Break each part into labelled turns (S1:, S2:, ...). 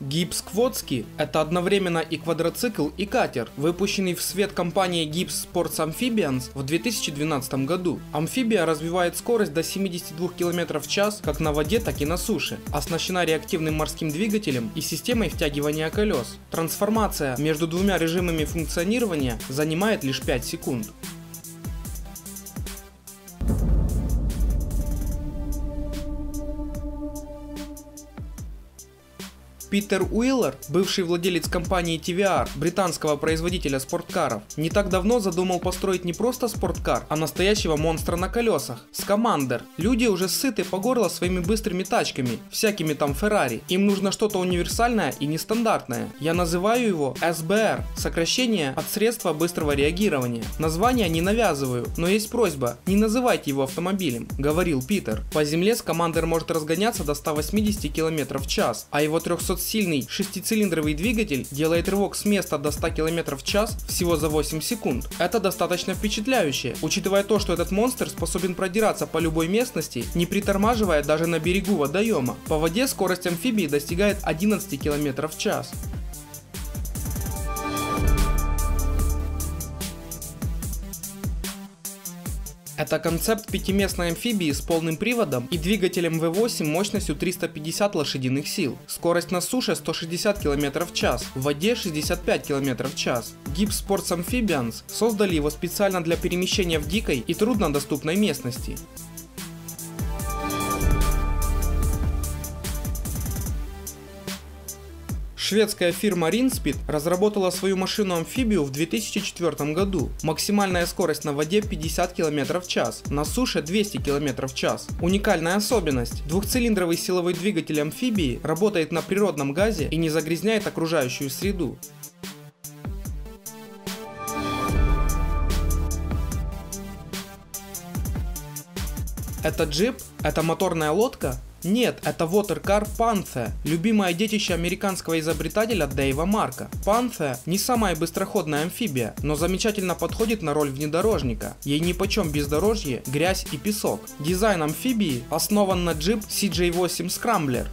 S1: Гипс Квотский – это одновременно и квадроцикл, и катер, выпущенный в свет компанией Gibbs Sports Amphibians в 2012 году. Амфибия развивает скорость до 72 км в час как на воде, так и на суше, оснащена реактивным морским двигателем и системой втягивания колес. Трансформация между двумя режимами функционирования занимает лишь 5 секунд. Питер Уиллер, бывший владелец компании TVR, британского производителя спорткаров, не так давно задумал построить не просто спорткар, а настоящего монстра на колесах. Скамандер. Люди уже сыты по горло своими быстрыми тачками, всякими там Феррари. Им нужно что-то универсальное и нестандартное. Я называю его SBR, сокращение от средства быстрого реагирования. Название не навязываю, но есть просьба, не называйте его автомобилем, говорил Питер. По земле Скамандер может разгоняться до 180 км в час, а его 300 сильный шестицилиндровый двигатель делает рывок с места до 100 км в час всего за 8 секунд. Это достаточно впечатляюще, учитывая то, что этот монстр способен продираться по любой местности, не притормаживая даже на берегу водоема. По воде скорость амфибии достигает 11 км в час. Это концепт пятиместной амфибии с полным приводом и двигателем V8 мощностью 350 лошадиных сил. Скорость на суше 160 км в час, в воде 65 км в час. Gibbs Sports Amphibians создали его специально для перемещения в дикой и труднодоступной местности. Шведская фирма Rinspeed разработала свою машину-амфибию в 2004 году. Максимальная скорость на воде 50 км в час, на суше 200 км в час. Уникальная особенность. Двухцилиндровый силовой двигатель амфибии работает на природном газе и не загрязняет окружающую среду. Это джип? Это моторная лодка? Нет, это Watercar Panther, любимое детище американского изобретателя Дэйва Марка. Panther не самая быстроходная амфибия, но замечательно подходит на роль внедорожника. Ей нипочем бездорожье, грязь и песок. Дизайн амфибии основан на джип CJ8 Scrambler,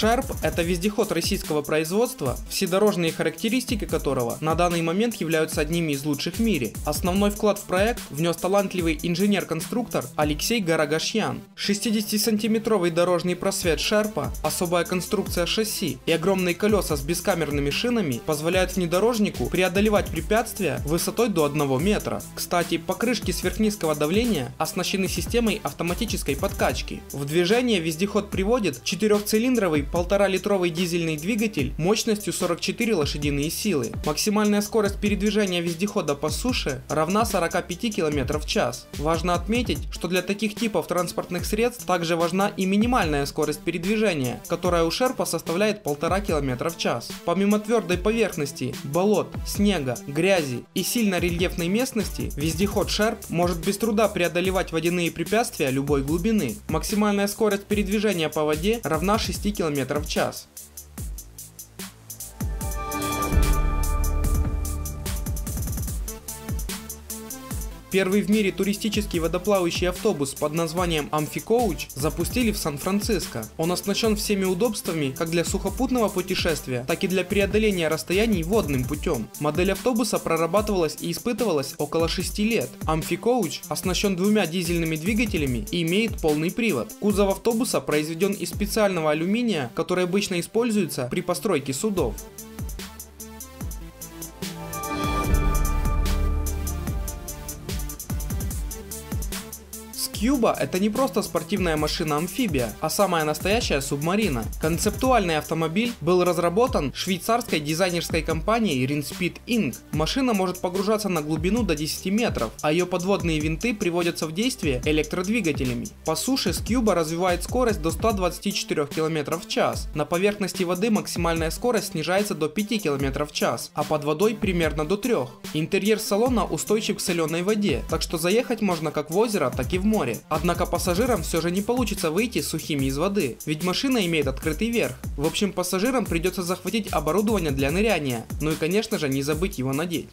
S1: Sharp – это вездеход российского производства, вседорожные характеристики которого на данный момент являются одними из лучших в мире. Основной вклад в проект внес талантливый инженер-конструктор Алексей Гарагашьян. 60-сантиметровый дорожный просвет Sharp, особая конструкция шасси и огромные колеса с бескамерными шинами позволяют внедорожнику преодолевать препятствия высотой до 1 метра. Кстати, покрышки сверхнизкого давления оснащены системой автоматической подкачки. В движение вездеход приводит четырехцилиндровый полтора-литровый дизельный двигатель мощностью 44 лошадиные силы. Максимальная скорость передвижения вездехода по суше равна 45 км в час. Важно отметить, что для таких типов транспортных средств также важна и минимальная скорость передвижения, которая у Шерпа составляет 1,5 км в час. Помимо твердой поверхности, болот, снега, грязи и сильно рельефной местности, вездеход Шерп может без труда преодолевать водяные препятствия любой глубины. Максимальная скорость передвижения по воде равна 6 км км в час. Первый в мире туристический водоплавающий автобус под названием Amphicoach запустили в Сан-Франциско. Он оснащен всеми удобствами как для сухопутного путешествия, так и для преодоления расстояний водным путем. Модель автобуса прорабатывалась и испытывалась около 6 лет. Amphicoach оснащен двумя дизельными двигателями и имеет полный привод. Кузов автобуса произведен из специального алюминия, который обычно используется при постройке судов. Кьюба это не просто спортивная машина-амфибия, а самая настоящая субмарина. Концептуальный автомобиль был разработан швейцарской дизайнерской компанией Rinspeed Inc. Машина может погружаться на глубину до 10 метров, а ее подводные винты приводятся в действие электродвигателями. По суше Скьюба развивает скорость до 124 км в час. На поверхности воды максимальная скорость снижается до 5 км в час, а под водой примерно до 3. Интерьер салона устойчив к соленой воде, так что заехать можно как в озеро, так и в море море. Однако пассажирам все же не получится выйти сухими из воды, ведь машина имеет открытый верх. В общем, пассажирам придется захватить оборудование для ныряния, ну и конечно же не забыть его надеть.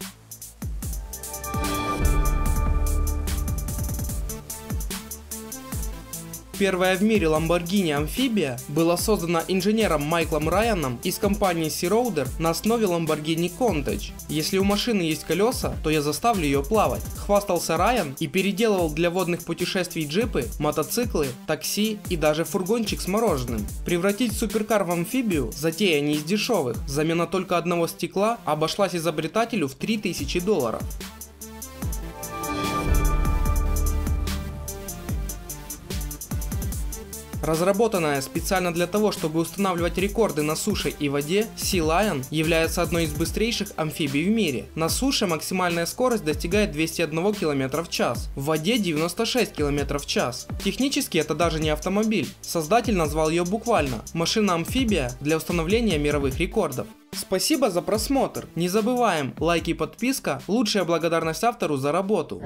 S1: Первая в мире Lamborghini Amphibia была создана инженером Майклом Райаном из компании Sea Roader на основе Lamborghini Countach. Если у машины есть колеса, то я заставлю ее плавать. Хвастался Райан и переделывал для водных путешествий джипы, мотоциклы, такси и даже фургончик с мороженым. Превратить суперкар в амфибию – затея не из дешевых. Замена только одного стекла обошлась изобретателю в 3000 долларов. Разработанная специально для того, чтобы устанавливать рекорды на суше и воде, Sea Lion является одной из быстрейших амфибий в мире. На суше максимальная скорость достигает 201 км в час, в воде 96 км в час. Технически это даже не автомобиль. Создатель назвал ее буквально машина-амфибия для установления мировых рекордов. Спасибо за просмотр. Не забываем, лайк и подписка – лучшая благодарность автору за работу.